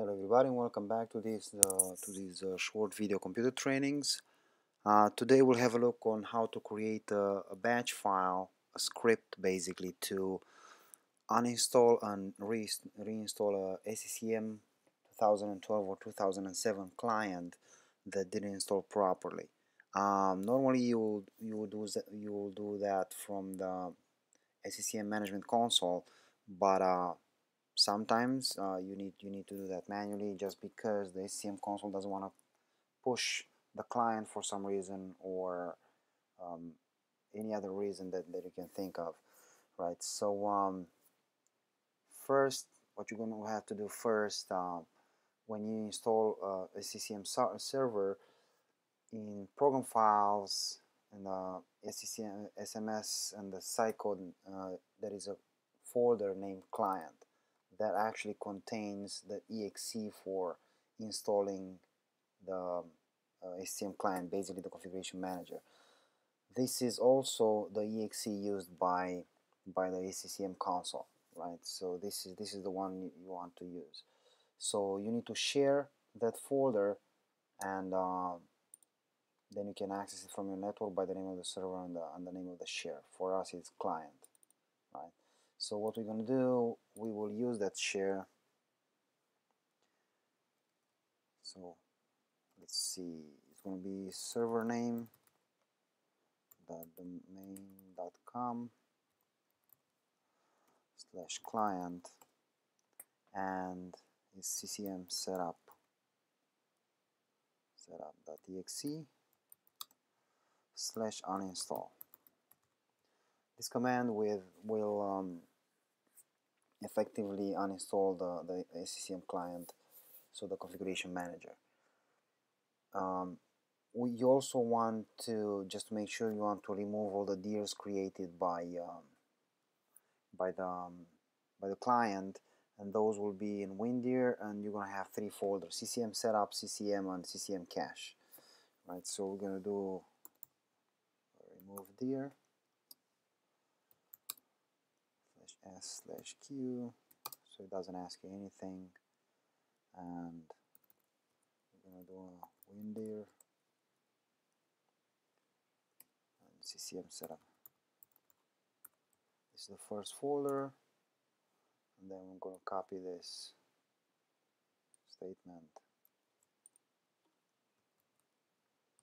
Hello everybody and welcome back to this uh, to these uh, short video computer trainings. Uh, today we'll have a look on how to create a, a, batch file, a script basically to uninstall and re reinstall a SCCM 2012 or 2007 client that didn't install properly. Um, normally you you will do that you will do that from the SCCM management console, but uh, sometimes uh, you need you need to do that manually just because the SCCM console doesn't want to push the client for some reason or um, any other reason that, that you can think of right? So um, first what you're going to have to do first uh, when you install uh, a SCCM server in program files and the SCCM SMS and the site code uh, there is a folder named client that actually contains the exe for installing the uh, SCCM client, basically the configuration manager. This is also the exe used by by the SCCM console, right? So this is this is the one you want to use. So you need to share that folder, and uh, then you can access it from your network by the name of the server and the, and the name of the share. For us, it's client, right? So what we're going to do, we will use that share. So let's see, it's going to be server name dot domain dot com slash client and is ccm setup setup.exe slash uninstall. This command with will um, effectively uninstall the, the SCCM client, so the configuration manager. Um, we also want to just make sure you want to remove all the dirs created by um, by the um, by the client and those will be in WinDir and you're gonna have three folders CCM setup, CCM and CCM cache right so we're gonna do remove dir s slash q so it doesn't ask you anything. And we're to do a WinDir and CCM setup. This is the first folder. And then going to copy this statement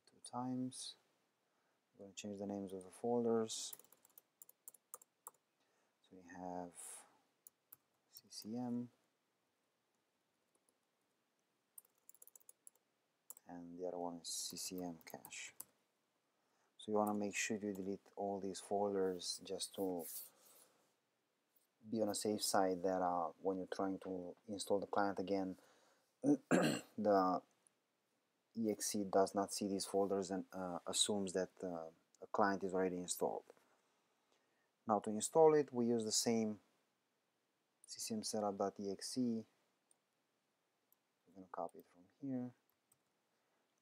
two times. I'm going to change the names of the folders we have CCM and the other one is CCM cache. So you want to make sure you delete all these folders just to be on a safe side that uh, when you're trying to install the client again the exe does not see these folders and uh, assumes that uh, a client is already installed. Now to install it, we use the same CCM setup.exe. We're to copy it from here,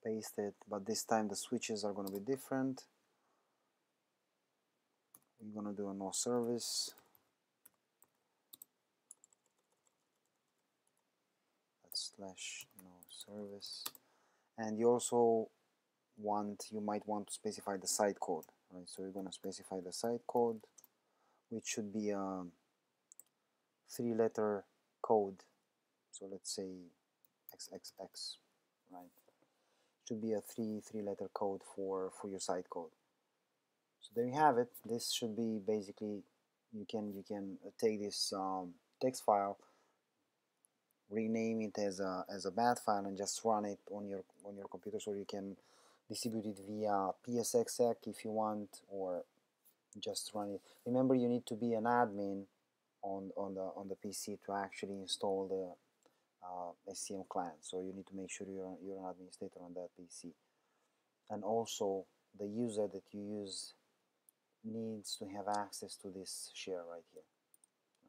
paste it, but this time the switches are going to be different. We're going to do a no service. Slash no service. And you also want, you might want to specify the site code, right? So you're going to specify the site code which should be a three letter code. So let's say XXX right? Should be a three three letter code for for your site code so there you have it. This should be basically you can you can take this um, text file rename it as a as a bat file and just run it on your on your computer. So you can distribute it via PsExec if you want or just run it. Remember, you need to be an admin on on the on the PC to actually install the uh, SCCM client. So you need to make sure you're you're an administrator on that PC, and also the user that you use needs to have access to this share right here.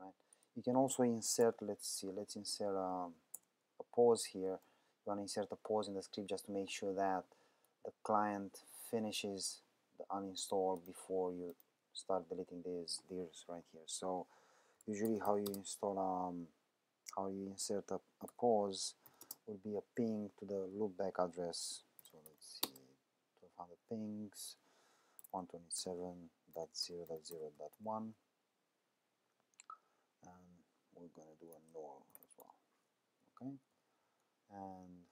Right. You can also insert. Let's see. Let's insert um, a pause here. You want to insert a pause in the script just to make sure that the client finishes the uninstall before you start deleting these dirs right here. So usually how you install um, how you insert a, a pause will be a ping to the loopback address. So let's see 1200 pings 127.0.0.1 and we're to do a null as well okay? And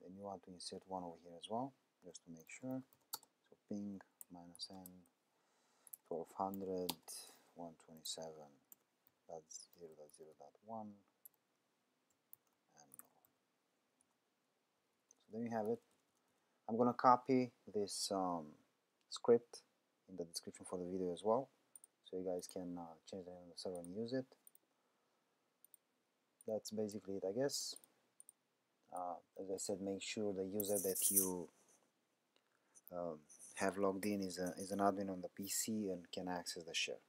then you want to insert one over here as well just to make sure. So ping minus n 1200 127 that's 0 dot 0 dot 1 and so there you have it. I'm gonna copy this um, script in the description for the video as well so you guys can uh, change the name of the server and use it. That's basically it I guess. Uh, as I said make sure the user that you um, have logged in is, a, is an admin on the PC and can access the share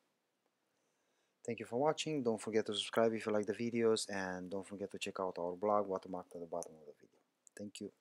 Thank you for watching. Don't forget to subscribe if you like the videos and don't forget to check out our blog watermarked at the bottom of the video. Thank you.